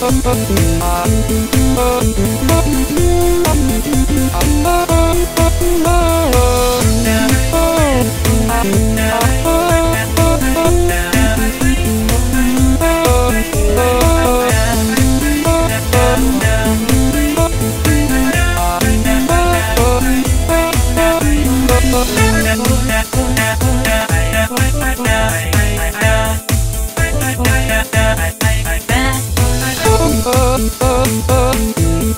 Bum bum bum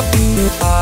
up.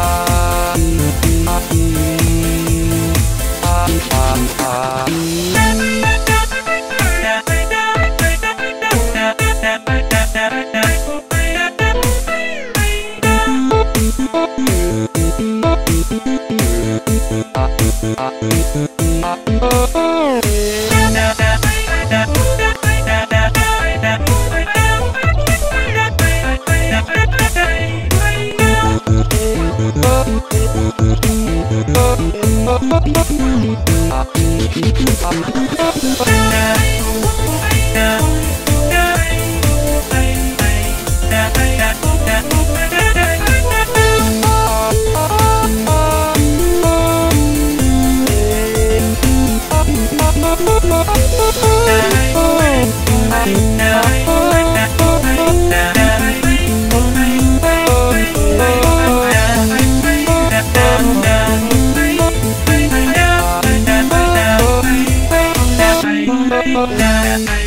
Bye. Bye.